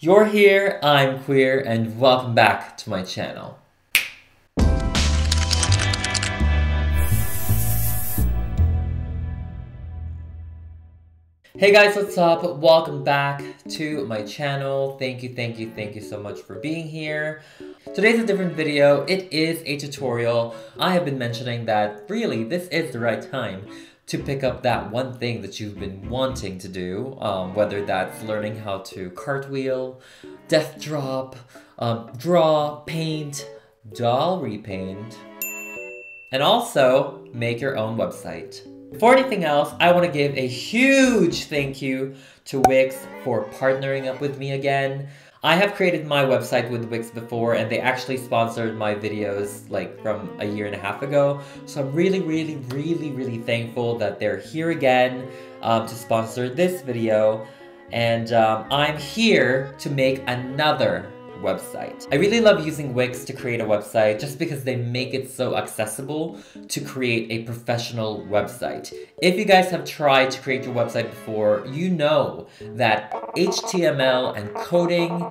You're here, I'm queer, and welcome back to my channel. Hey guys, what's up? Welcome back to my channel. Thank you, thank you, thank you so much for being here. Today's a different video. It is a tutorial. I have been mentioning that really this is the right time to pick up that one thing that you've been wanting to do, um, whether that's learning how to cartwheel, death drop, um, draw, paint, doll repaint, and also make your own website. Before anything else, I want to give a huge thank you to Wix for partnering up with me again. I have created my website with Wix before and they actually sponsored my videos like from a year and a half ago. So I'm really, really, really, really thankful that they're here again um, to sponsor this video. And um, I'm here to make another website. I really love using Wix to create a website just because they make it so accessible to create a professional website. If you guys have tried to create your website before, you know that HTML and coding,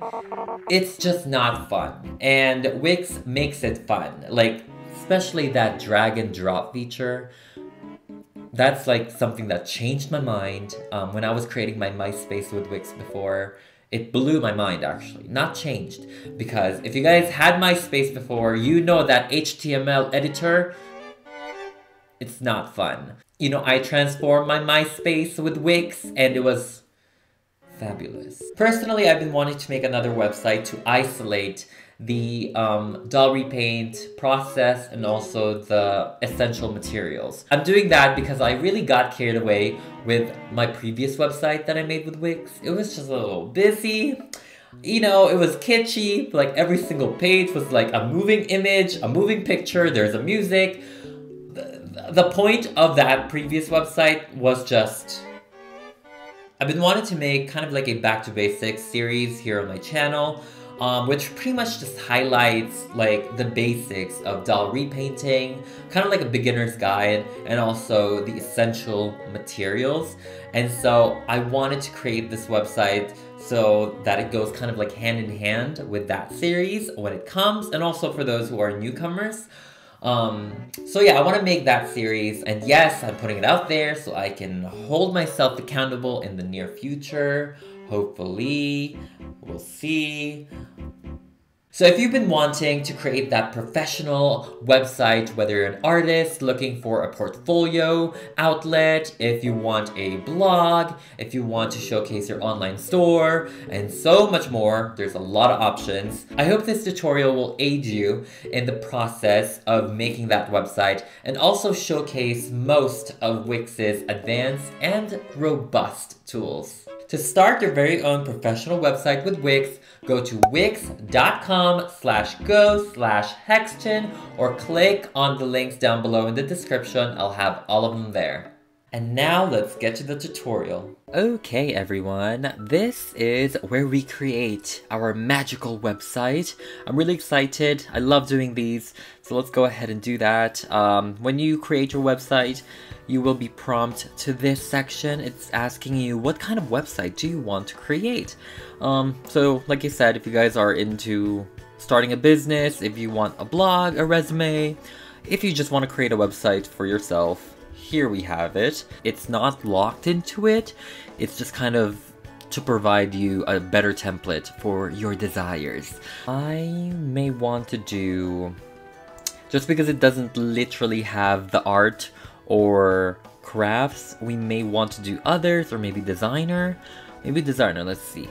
it's just not fun. And Wix makes it fun. Like, especially that drag and drop feature that's like something that changed my mind um, when I was creating my MySpace with Wix before. It blew my mind actually, not changed. Because if you guys had MySpace before, you know that HTML editor, it's not fun. You know, I transformed my MySpace with Wix and it was fabulous. Personally, I've been wanting to make another website to isolate the um, doll repaint process and also the essential materials. I'm doing that because I really got carried away with my previous website that I made with Wix. It was just a little busy. You know, it was kitschy, like every single page was like a moving image, a moving picture, there's a music. The, the point of that previous website was just I've been wanting to make kind of like a back to basics series here on my channel um, which pretty much just highlights like the basics of doll repainting, kind of like a beginner's guide, and also the essential materials. And so I wanted to create this website so that it goes kind of like hand in hand with that series when it comes, and also for those who are newcomers. Um, so yeah, I want to make that series, and yes, I'm putting it out there so I can hold myself accountable in the near future. Hopefully, we'll see. So if you've been wanting to create that professional website, whether you're an artist looking for a portfolio outlet, if you want a blog, if you want to showcase your online store, and so much more, there's a lot of options. I hope this tutorial will aid you in the process of making that website and also showcase most of Wix's advanced and robust tools. To start your very own professional website with Wix, go to wix.com slash go slash hextian or click on the links down below in the description. I'll have all of them there. And now let's get to the tutorial. Okay everyone, this is where we create our magical website. I'm really excited, I love doing these, so let's go ahead and do that. Um, when you create your website, you will be prompted to this section. It's asking you what kind of website do you want to create. Um, so like I said, if you guys are into starting a business, if you want a blog, a resume, if you just want to create a website for yourself, here we have it. It's not locked into it, it's just kind of to provide you a better template for your desires. I may want to do, just because it doesn't literally have the art or crafts, we may want to do others or maybe designer. Maybe designer, let's see.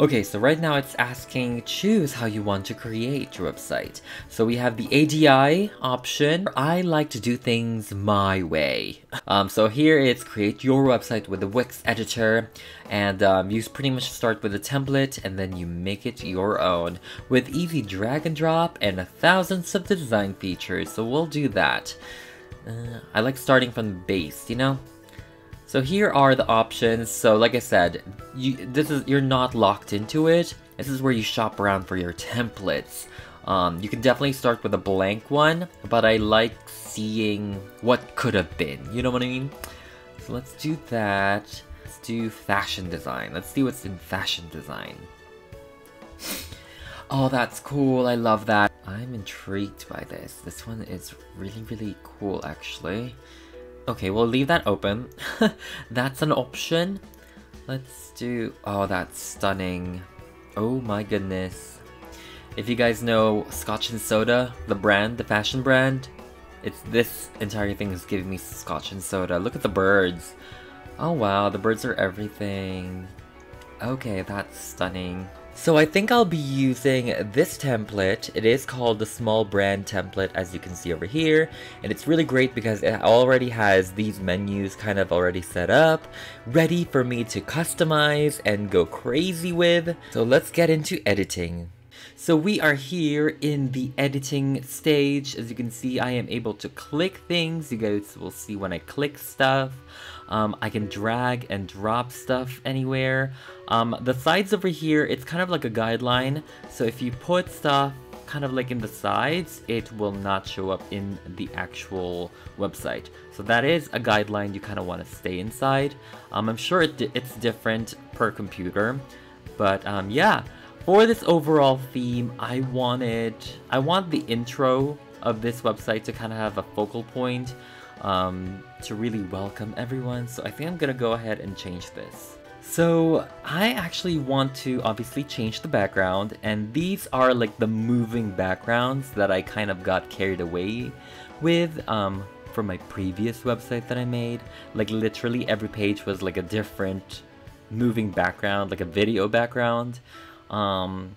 Okay, so right now it's asking choose how you want to create your website. So we have the ADI option. I like to do things my way. Um, so here it's create your website with the Wix editor and um, you pretty much start with a template and then you make it your own with easy drag and drop and thousands of design features. So we'll do that. Uh, I like starting from the base, you know? So here are the options. So like I said, you this is you're not locked into it. This is where you shop around for your templates. Um, you can definitely start with a blank one, but I like seeing what could have been. You know what I mean? So let's do that. Let's do fashion design. Let's see what's in fashion design. oh, that's cool. I love that. I'm intrigued by this. This one is really, really cool, actually. Okay, we'll leave that open. that's an option. Let's do... Oh, that's stunning. Oh my goodness. If you guys know Scotch and Soda, the brand, the fashion brand, it's this entire thing is giving me Scotch and Soda. Look at the birds. Oh wow, the birds are everything. Okay, that's stunning. So I think I'll be using this template. It is called the small brand template as you can see over here. And it's really great because it already has these menus kind of already set up, ready for me to customize and go crazy with. So let's get into editing. So we are here in the editing stage. As you can see, I am able to click things. You guys will see when I click stuff. Um, I can drag and drop stuff anywhere. Um, the sides over here, it's kind of like a guideline. So if you put stuff kind of like in the sides, it will not show up in the actual website. So that is a guideline you kind of want to stay inside. Um, I'm sure it it's different per computer, but um, yeah. For this overall theme, I wanted, I want the intro of this website to kind of have a focal point um, to really welcome everyone. So I think I'm gonna go ahead and change this. So I actually want to obviously change the background and these are like the moving backgrounds that I kind of got carried away with um, from my previous website that I made. Like literally every page was like a different moving background, like a video background. Um,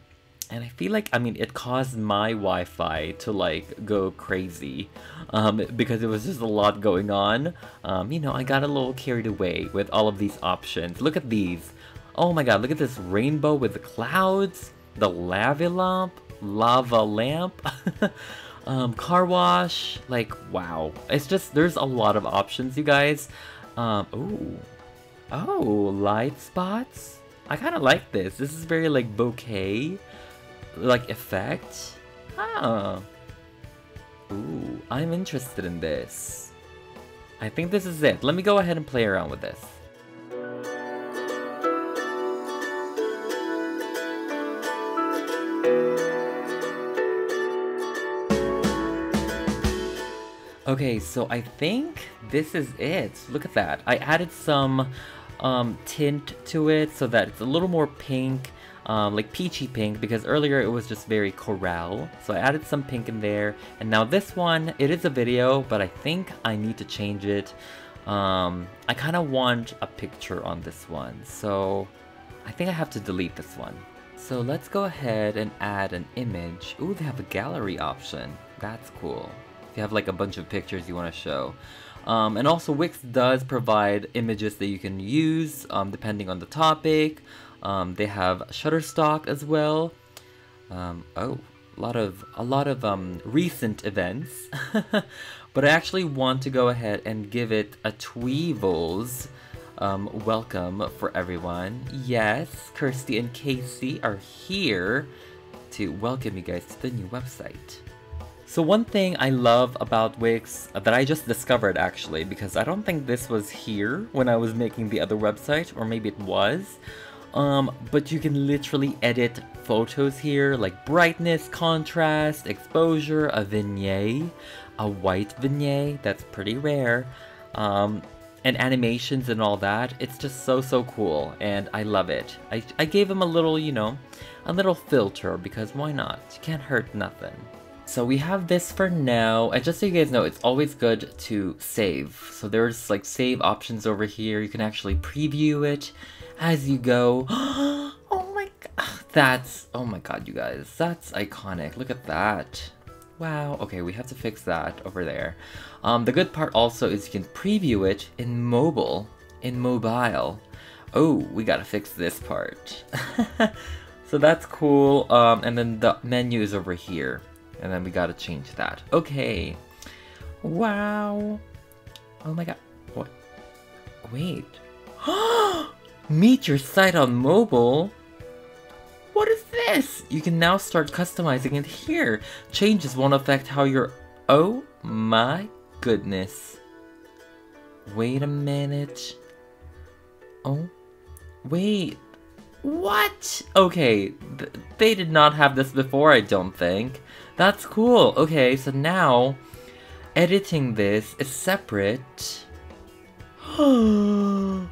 and I feel like I mean it caused my Wi-Fi to like go crazy um, because it was just a lot going on. Um, you know, I got a little carried away with all of these options. Look at these. Oh my god, look at this rainbow with the clouds, the lava lamp, lava lamp, um, car wash. Like wow, it's just there's a lot of options, you guys. Um, ooh, oh, light spots. I kind of like this. This is very like bokeh, like effect? Ah. Ooh, I'm interested in this. I think this is it. Let me go ahead and play around with this. Okay, so I think this is it. Look at that. I added some um, tint to it so that it's a little more pink um, like peachy pink because earlier it was just very coral. So I added some pink in there. And now this one, it is a video, but I think I need to change it. Um, I kind of want a picture on this one. So I think I have to delete this one. So let's go ahead and add an image. Ooh, they have a gallery option. That's cool. If you have like a bunch of pictures you want to show. Um, and also Wix does provide images that you can use um, depending on the topic. Um, they have Shutterstock as well. Um, oh, a lot of a lot of um, recent events. but I actually want to go ahead and give it a Tweevils um, welcome for everyone. Yes, Kirsty and Kaycee are here to welcome you guys to the new website. So one thing I love about Wix that I just discovered actually, because I don't think this was here when I was making the other website, or maybe it was, um, but you can literally edit photos here, like brightness, contrast, exposure, a vignette, a white vignette, that's pretty rare, um, and animations and all that. It's just so, so cool, and I love it. I, I gave him a little, you know, a little filter, because why not? You can't hurt nothing. So we have this for now, and just so you guys know, it's always good to save. So there's like save options over here, you can actually preview it, as you go. oh my god. That's, oh my god, you guys. That's iconic. Look at that. Wow. Okay, we have to fix that over there. Um, the good part also is you can preview it in mobile. In mobile. Oh, we gotta fix this part. so that's cool. Um, and then the menu is over here. And then we gotta change that. Okay. Wow. Oh my god. What? Wait. Meet your site on mobile? What is this? You can now start customizing it here. Changes won't affect how you're... Oh my goodness. Wait a minute. Oh, wait. What? Okay, th they did not have this before, I don't think. That's cool. Okay, so now editing this is separate. Ooh,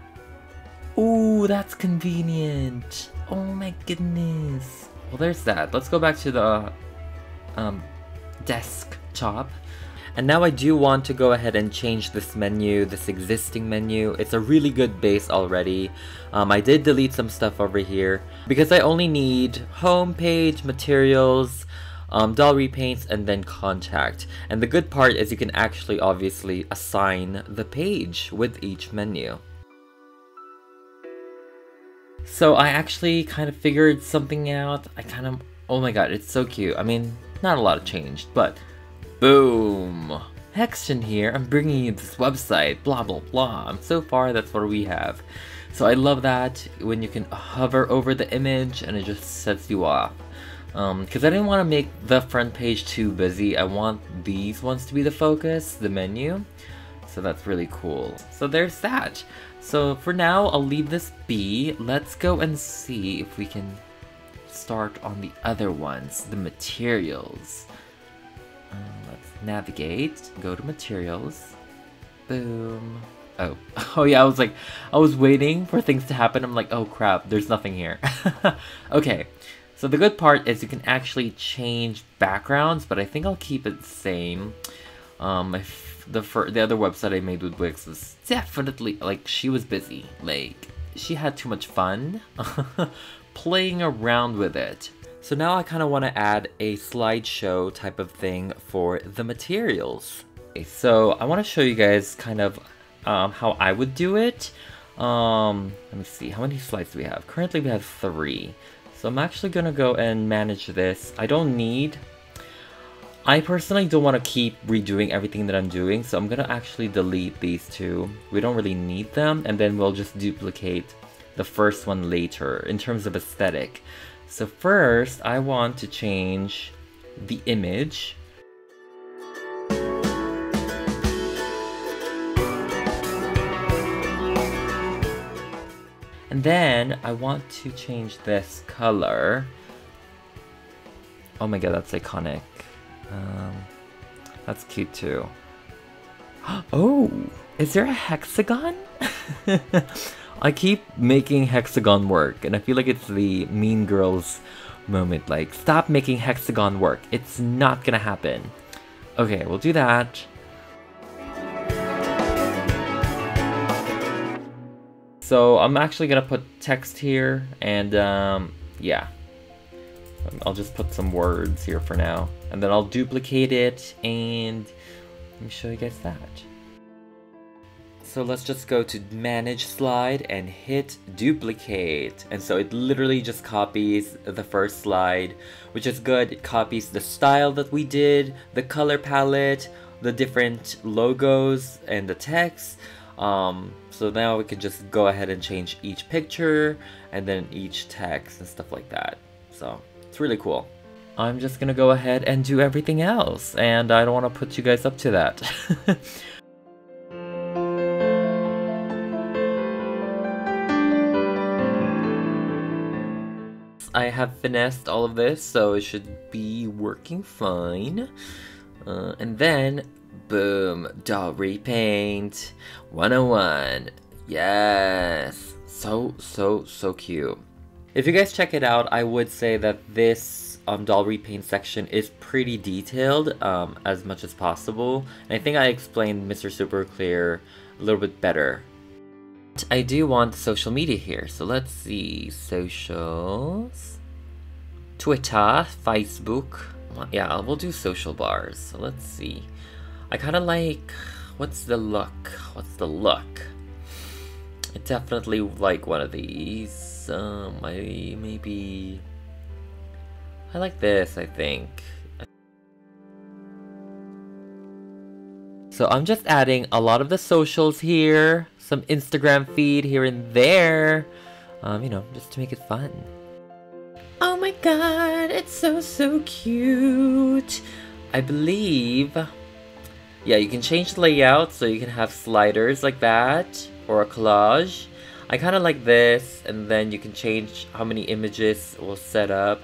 that's convenient. Oh my goodness. Well, there's that. Let's go back to the um, desktop. And now I do want to go ahead and change this menu, this existing menu. It's a really good base already. Um, I did delete some stuff over here because I only need home page, materials, um, doll repaints, and then contact. And the good part is you can actually obviously assign the page with each menu. So I actually kind of figured something out. I kind of, oh my god, it's so cute. I mean, not a lot of changed, but boom. HeXtian here, I'm bringing you this website, blah blah blah. So far, that's what we have. So I love that when you can hover over the image and it just sets you off. Because um, I didn't want to make the front page too busy. I want these ones to be the focus, the menu. So that's really cool. So there's that. So for now, I'll leave this be. Let's go and see if we can start on the other ones, the materials. Uh, let's navigate, go to materials. Boom. Oh, oh yeah, I was like, I was waiting for things to happen. I'm like, oh crap, there's nothing here. okay, so the good part is you can actually change backgrounds, but I think I'll keep it same. Um, the the other website I made with Wix was definitely, like, she was busy. Like, she had too much fun playing around with it. So now I kind of want to add a slideshow type of thing for the materials. Okay, so I want to show you guys kind of um, how I would do it. Um, let me see, how many slides do we have? Currently we have three. So I'm actually gonna go and manage this. I don't need... I personally don't want to keep redoing everything that I'm doing, so I'm gonna actually delete these two. We don't really need them, and then we'll just duplicate the first one later in terms of aesthetic. So first, I want to change the image And then I want to change this color. Oh my god, that's iconic. Um, that's cute too. Oh, is there a hexagon? I keep making hexagon work, and I feel like it's the Mean Girls moment. Like, stop making hexagon work. It's not gonna happen. Okay, we'll do that. So I'm actually gonna put text here and um, yeah. I'll just put some words here for now. And then I'll duplicate it and let me show you guys that. So let's just go to manage slide and hit duplicate. And so it literally just copies the first slide, which is good. It copies the style that we did, the color palette, the different logos and the text. Um, so now we can just go ahead and change each picture and then each text and stuff like that. So it's really cool. I'm just gonna go ahead and do everything else and I don't want to put you guys up to that. I have finessed all of this so it should be working fine. Uh, and then Boom, doll repaint 101. Yes, so, so, so cute. If you guys check it out, I would say that this um, doll repaint section is pretty detailed um, as much as possible. And I think I explained Mr. Super Clear a little bit better. I do want social media here, so let's see. Socials. Twitter, Facebook. Yeah, we'll do social bars. So let's see. I kind of like... What's the look? What's the look? I definitely like one of these. Um, I maybe... I like this, I think. So I'm just adding a lot of the socials here, some Instagram feed here and there, um, you know, just to make it fun. Oh my god, it's so, so cute. I believe yeah, you can change the layout so you can have sliders like that or a collage. I kind of like this, and then you can change how many images will set up.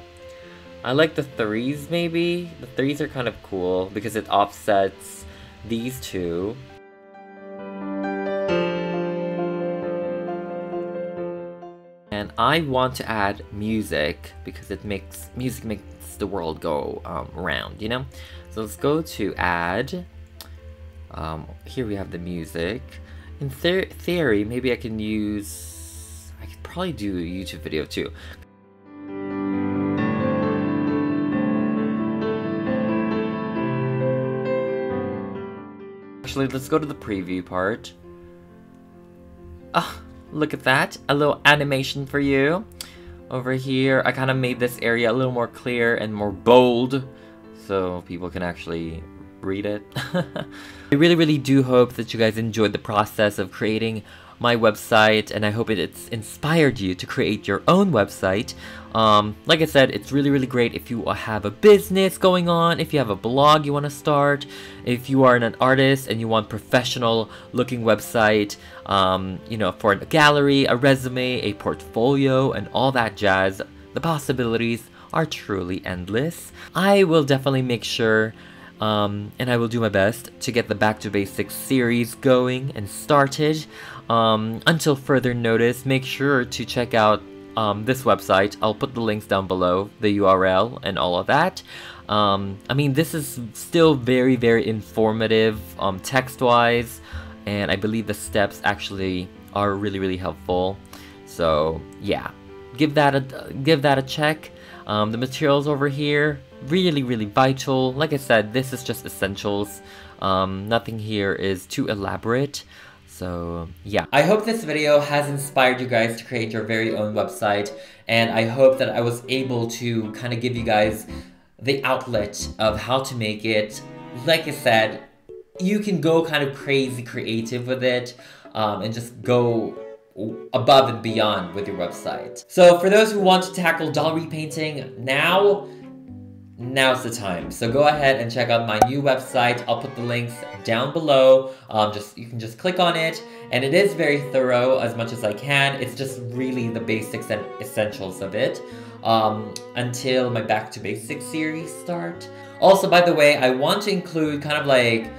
I like the threes maybe. The threes are kind of cool because it offsets these two. And I want to add music because it makes music makes the world go um, round, you know? So let's go to add. Um, here we have the music. In theory, maybe I can use... I could probably do a YouTube video too. Actually, let's go to the preview part. Ah, look at that. A little animation for you. Over here, I kind of made this area a little more clear and more bold so people can actually read it. I really, really do hope that you guys enjoyed the process of creating my website and I hope it's inspired you to create your own website. Um, like I said, it's really, really great if you have a business going on, if you have a blog you want to start, if you are an artist and you want a professional looking website, um, you know, for a gallery, a resume, a portfolio, and all that jazz. The possibilities are truly endless. I will definitely make sure um, and I will do my best to get the Back to Basics series going and started. Um, until further notice, make sure to check out um, this website. I'll put the links down below, the URL and all of that. Um, I mean, this is still very, very informative um, text-wise, and I believe the steps actually are really, really helpful. So yeah, give that a give that a check. Um, the materials over here, really, really vital. Like I said, this is just essentials. Um, nothing here is too elaborate. So yeah. I hope this video has inspired you guys to create your very own website and I hope that I was able to kind of give you guys the outlet of how to make it. Like I said, you can go kind of crazy creative with it um, and just go above and beyond with your website. So for those who want to tackle doll repainting now, now's the time. So go ahead and check out my new website. I'll put the links down below. Um, just You can just click on it. And it is very thorough as much as I can. It's just really the basics and essentials of it um, until my Back to Basics series start. Also, by the way, I want to include kind of like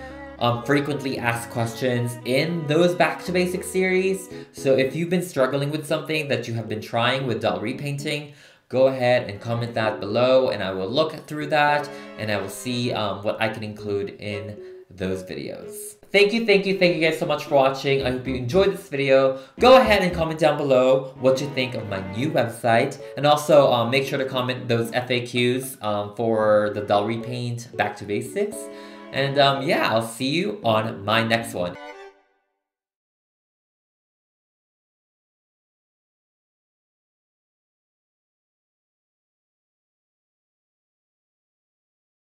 um, frequently asked questions in those Back to Basics series. So if you've been struggling with something that you have been trying with doll repainting, go ahead and comment that below and I will look through that and I will see um, what I can include in those videos. Thank you, thank you, thank you guys so much for watching. I hope you enjoyed this video. Go ahead and comment down below what you think of my new website. And also um, make sure to comment those FAQs um, for the doll repaint back to basics. And um, yeah, I'll see you on my next one.